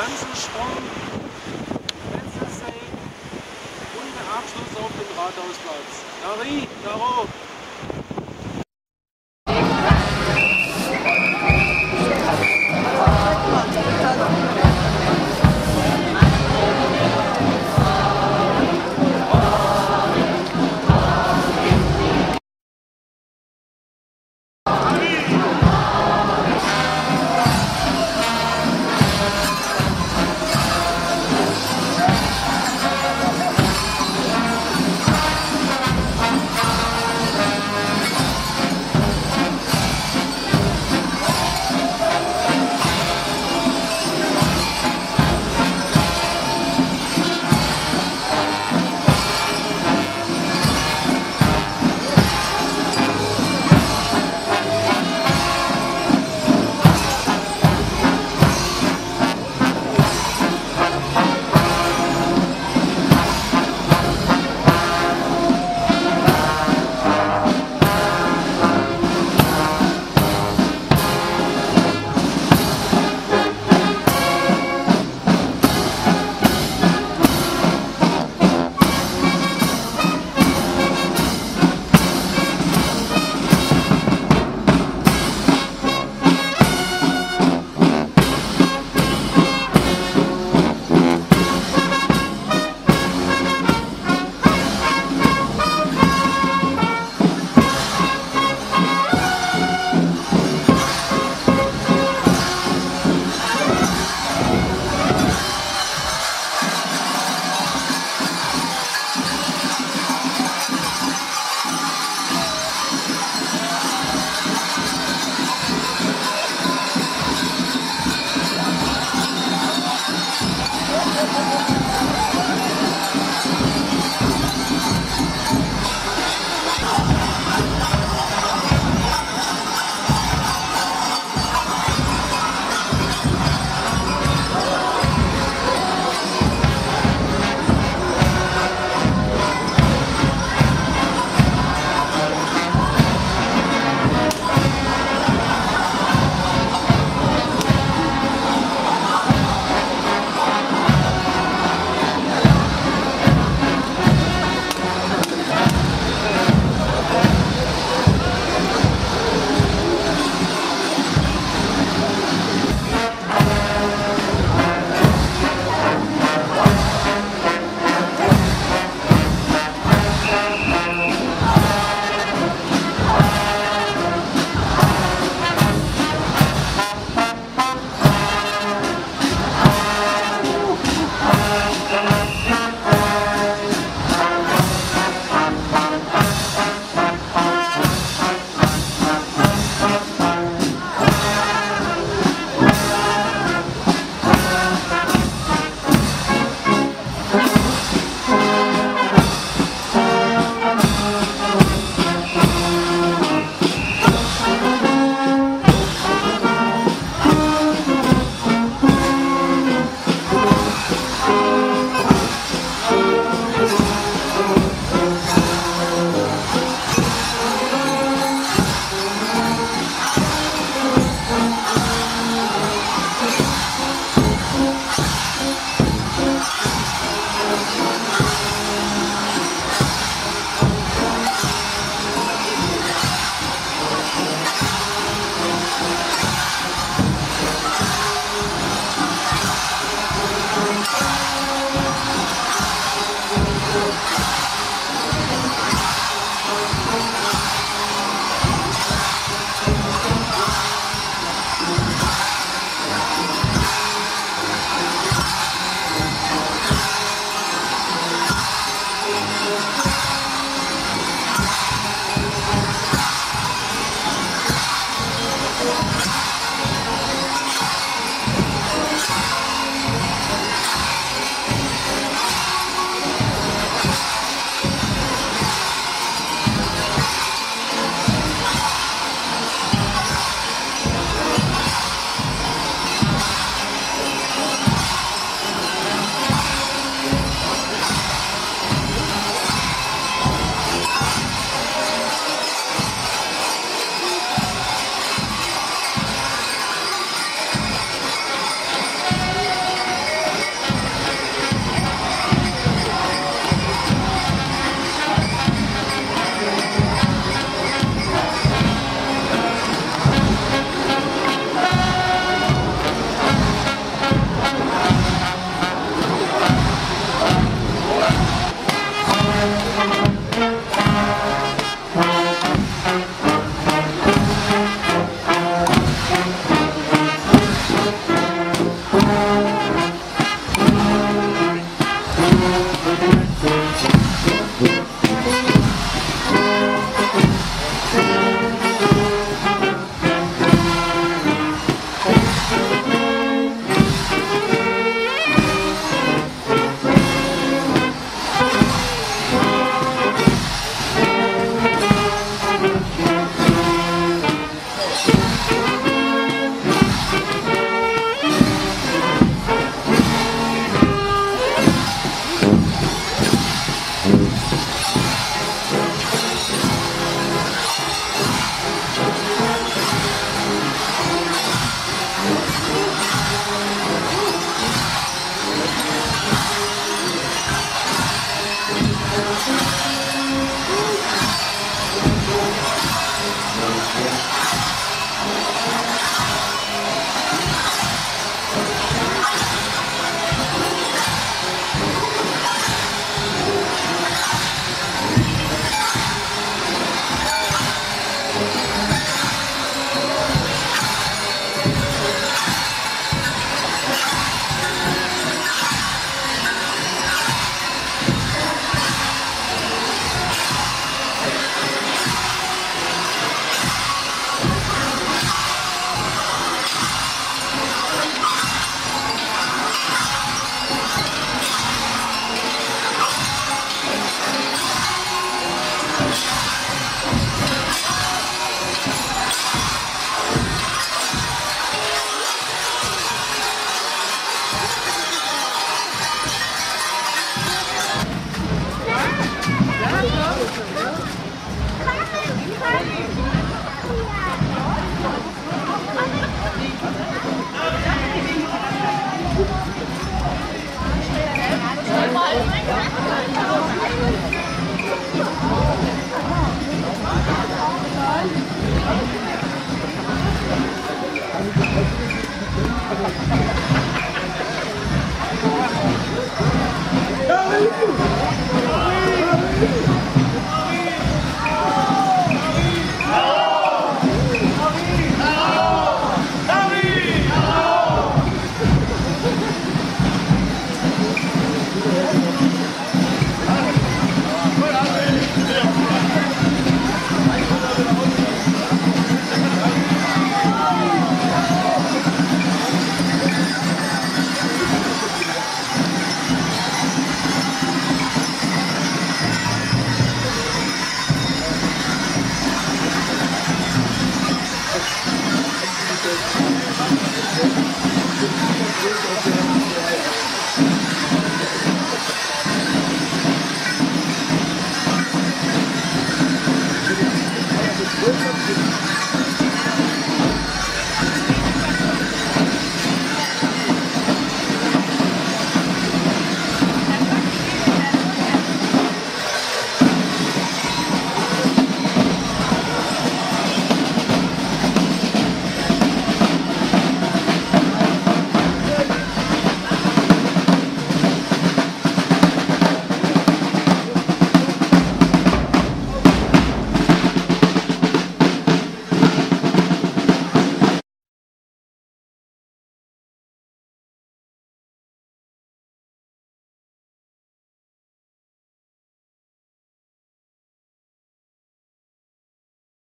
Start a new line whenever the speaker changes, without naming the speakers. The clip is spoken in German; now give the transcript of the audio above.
Bremsensprung, letztes Save und der Abschluss auf dem Rathausplatz. Marie, Caro.